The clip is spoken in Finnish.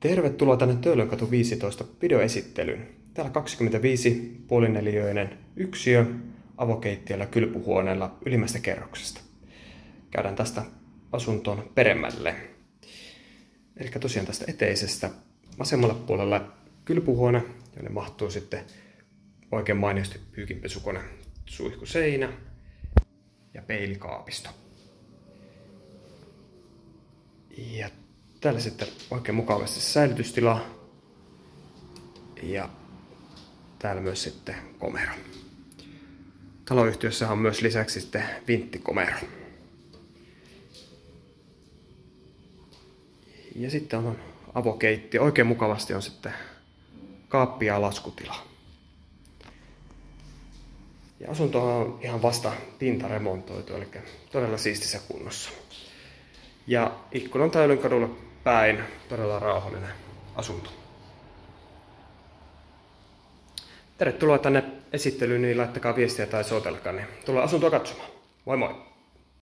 Tervetuloa tänne Töölönkatu 15 videoesittelyyn. Täällä 25 puolineliöinen yksiö avokeittiöllä kylpyhuoneella ylimmästä kerroksesta. Käydään tästä asuntoon peremmälle. Eli tosiaan tästä eteisestä vasemmalla puolella kylpyhuone, jonne mahtuu sitten oikein mainiosti pyykinpesukone, suihkuseinä ja peilikaapisto. Ja täällä sitten oikein mukavasti säilytystila. Ja täällä myös sitten komero. Taloyhtiössä on myös lisäksi sitten vinttikomero. Ja sitten on avokeitti. Oikein mukavasti on sitten kaappi ja laskutila. Ja asunto on ihan vasta pintaremontoitu, eli todella siistissä kunnossa. Ja ikkunan Täylyn kadulle päin, todella rauhallinen asunto. Tervetuloa tänne esittelyyn, niin laittakaa viestiä tai soitelkaa, niin tullaan asuntoa katsomaan. Moi moi!